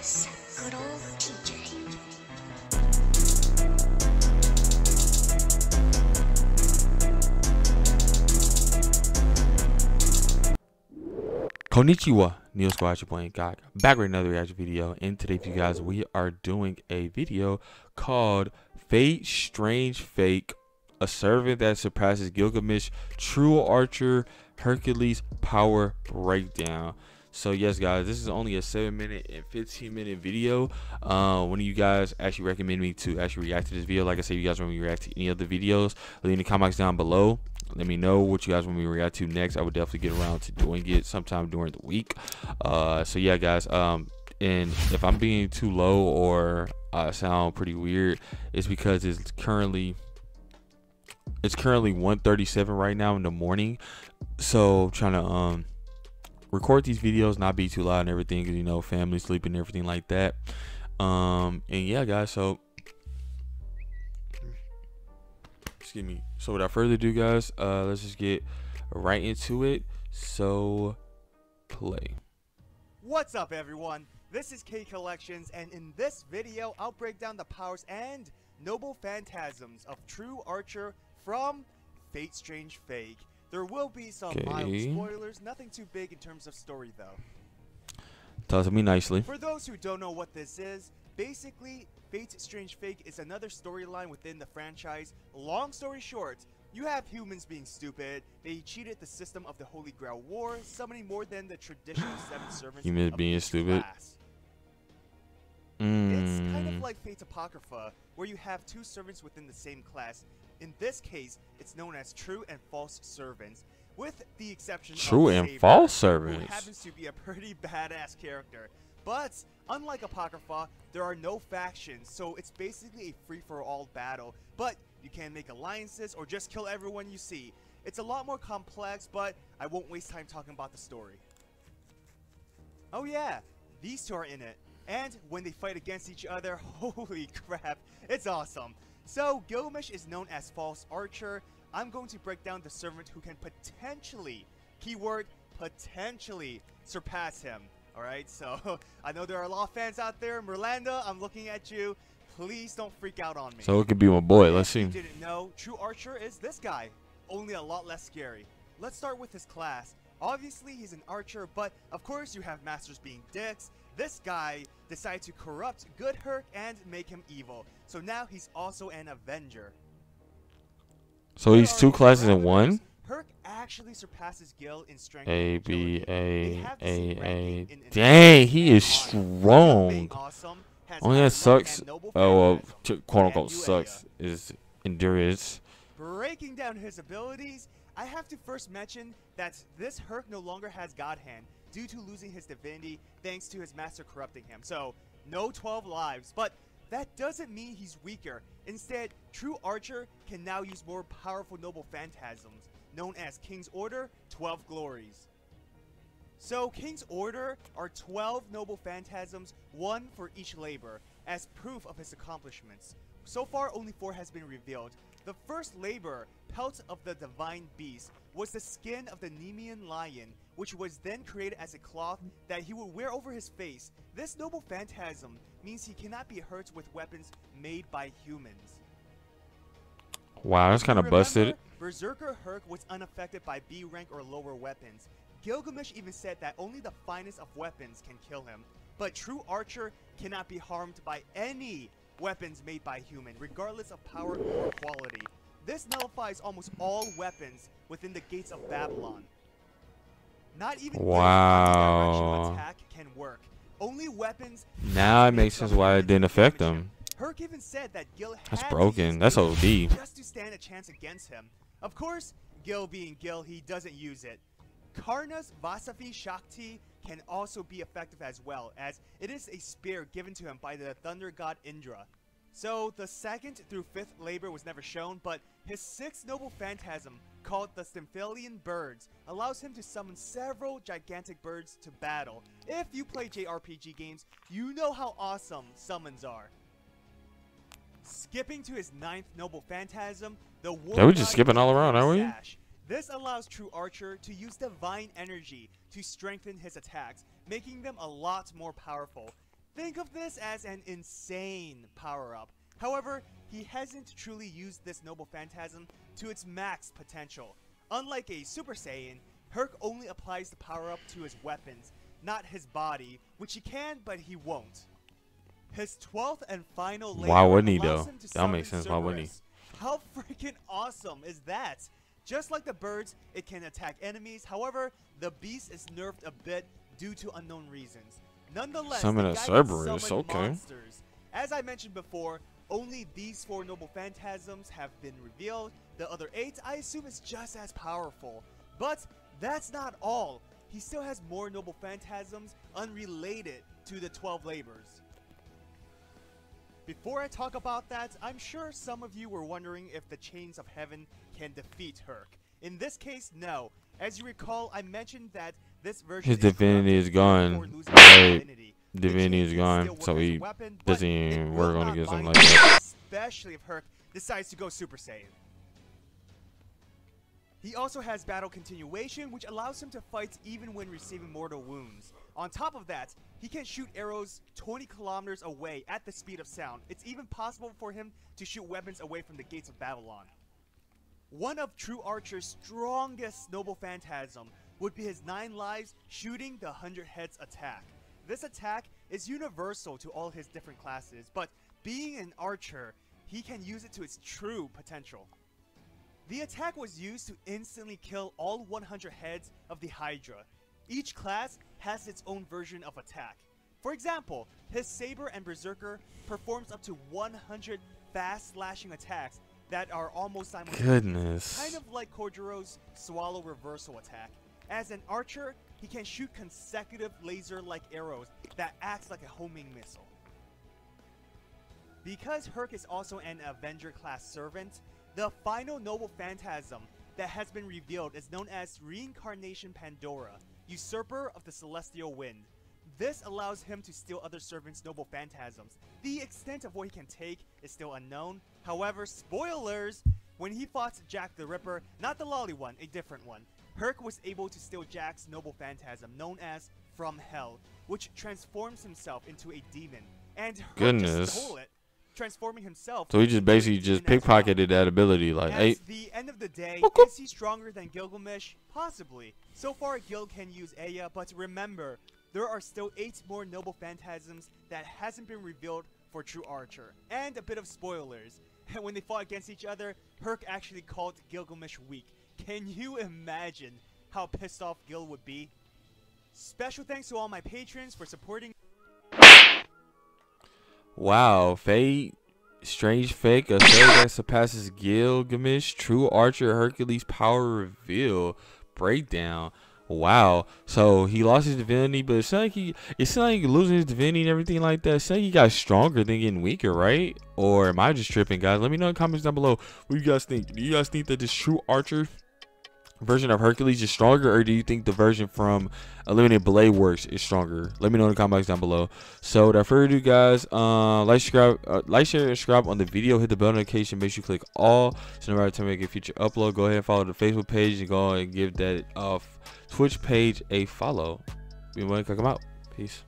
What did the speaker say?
Yes, good old TJ. Konnichiwa, Neil Squatch playing Gog. Back with another reaction video. And today, for you guys, we are doing a video called Fate Strange Fake, a servant that surpasses Gilgamesh, True Archer, Hercules Power Breakdown. So yes, guys, this is only a seven minute and 15 minute video. Uh, one of you guys actually recommended me to actually react to this video. Like I said, you guys want me to react to any of the videos, leave in the comments down below. Let me know what you guys want me to react to next. I would definitely get around to doing it sometime during the week. Uh, so yeah, guys. Um, and if I'm being too low or uh, sound pretty weird, it's because it's currently it's currently 1:37 right now in the morning. So I'm trying to um record these videos, not be too loud and everything, cause you know family sleeping and everything like that. Um, and yeah, guys. So excuse me. So without further ado, guys, uh, let's just get right into it. So play. What's up everyone? This is K Collections and in this video I'll break down the powers and noble phantasms of True Archer from Fate Strange Fake. There will be some mild spoilers, nothing too big in terms of story though. To me nicely. For those who don't know what this is, basically Fate's Strange Fake is another storyline within the franchise. Long story short, you have humans being stupid. They cheated the system of the Holy Grail War, summoning more than the traditional seven servants. Humans being stupid. class. It's kind of Mm. like Fate Apocrypha, where you have two servants within the same class. In this case, it's known as true and false servants, with the exception True of and Saber, false who servants. happens to be a pretty badass character. But unlike Apocrypha, there are no factions, so it's basically a free-for-all battle. But you can make alliances or just kill everyone you see. It's a lot more complex, but I won't waste time talking about the story. Oh yeah, these two are in it. And when they fight against each other, holy crap, it's awesome. So Gilgamesh is known as False Archer. I'm going to break down the servant who can potentially, keyword potentially, surpass him. Alright, so I know there are a lot of fans out there. Merlanda, I'm looking at you. Please don't freak out on me. So it could be my boy. Let's If see. you didn't know, True Archer is this guy, only a lot less scary. Let's start with his class. Obviously, he's an archer, but of course you have masters being dicks. This guy decided to corrupt good Herc and make him evil. So now he's also an Avenger. So he's two classes in one. Herc actually surpasses Gil in strength. A B A A A. Dang, he is honor. Gil being strong. awesome, has Only that sucks. Oh well, quote unquote sucks is endurance. Breaking down his abilities, I have to first mention that this Herc no longer has God Hand due to losing his divinity thanks to his master corrupting him. So, no 12 lives, but that doesn't mean he's weaker. Instead, True Archer can now use more powerful noble phantasms, known as King's Order 12 Glories. So, King's Order are 12 noble phantasms, one for each labor, as proof of his accomplishments. So far, only four has been revealed. The first labor, Pelt of the Divine Beast, was the skin of the Nemean lion, which was then created as a cloth that he would wear over his face. This noble phantasm means he cannot be hurt with weapons made by humans. Wow, that's kind of busted. Berserker Herc was unaffected by B rank or lower weapons. Gilgamesh even said that only the finest of weapons can kill him. But True Archer cannot be harmed by any weapons made by human, regardless of power or quality. This nullifies almost all weapons within the gates of Babylon. Not even Wow. attack can work. Only weapons Now it makes sense why it didn't affect him. Herc even said that Gil That's broken. That's OD. just to stand a chance against him. Of course, Gil being Gil, he doesn't use it. Karna's Vasavi Shakti can also be effective as well, as it is a spear given to him by the thunder god Indra. So the second through fifth labor was never shown, but his sixth noble phantasm, called the Stymphalian Birds, allows him to summon several gigantic birds to battle. If you play JRPG games, you know how awesome summons are. Skipping to his ninth noble phantasm, the war Yeah, we're just skipping all around, aren't we? Sash. This allows True Archer to use divine energy to strengthen his attacks, making them a lot more powerful. Think of this as an insane power-up. However, he hasn't truly used this Noble Phantasm to its max potential. Unlike a Super Saiyan, Herc only applies the power-up to his weapons, not his body, which he can, but he won't. His 12th and final Why wouldn't he, though? That makes sense. Why wouldn't he? How freaking awesome is that? Just like the birds, it can attack enemies. However, the beast is nerfed a bit due to unknown reasons. Nonetheless, Summon a Cerberus, okay. monsters. As I mentioned before, only these four noble phantasms have been revealed. The other eight, I assume, is just as powerful. But that's not all. He still has more noble phantasms unrelated to the 12 labors. Before I talk about that, I'm sure some of you were wondering if the Chains of Heaven can defeat Herc. In this case, no. As you recall, I mentioned that this version His is divinity is gone. Right. divinity. The Divinity chain is gone, so he weapon, doesn't even work on against something like that. Especially if Herc decides to go Super Saiyan. He also has battle continuation, which allows him to fight even when receiving mortal wounds. On top of that, he can shoot arrows 20 kilometers away at the speed of sound. It's even possible for him to shoot weapons away from the gates of Babylon. One of True Archer's strongest noble phantasm would be his 9 lives shooting the 100 heads attack. This attack is universal to all his different classes, but being an archer, he can use it to its true potential. The attack was used to instantly kill all 100 heads of the Hydra. Each class has its own version of attack. For example, his Saber and Berserker performs up to 100 fast slashing attacks that are almost simultaneous. Goodness. Kind of like Kojiro's Swallow Reversal attack. As an archer, he can shoot consecutive laser-like arrows that acts like a homing missile. Because Herc is also an Avenger class servant, the final noble phantasm that has been revealed is known as Reincarnation Pandora, usurper of the celestial wind. This allows him to steal other servants' noble phantasms. The extent of what he can take is still unknown. However, spoilers! When he fought Jack the Ripper, not the lolly one, a different one, Herc was able to steal Jack's noble phantasm, known as From Hell, which transforms himself into a demon. And Herc Goodness. just stole it, transforming himself. So he just basically just pickpocketed that ability. Like, At hey, the end of the day, boop. is he stronger than Gilgamesh? Possibly. So far, Gil can use Ea, but remember, there are still eight more noble phantasms that hasn't been revealed for True Archer. And a bit of spoilers. And when they fought against each other, Herc actually called Gilgamesh weak. Can you imagine how pissed off Gil would be? Special thanks to all my patrons for supporting wow, Fate, Strange Fake, a fairy that surpasses Gilgamesh, True Archer, Hercules, Power Reveal, Breakdown. Wow. So he lost his divinity, but it's not like he it's not like losing his divinity and everything like that. It's like he got stronger than getting weaker, right? Or am I just tripping, guys? Let me know in the comments down below. What you guys think? Do you guys think that this true archer version of Hercules is stronger, or do you think the version from Unlimited Blade Works is stronger? Let me know in the comments down below. So without further ado, guys, uh, like, subscribe, uh, like, share, and subscribe on the video. Hit the bell notification. Make sure you click all. So no matter time I make a future upload, go ahead and follow the Facebook page and go and give that uh, Twitch page a follow. We want to check them out. Peace.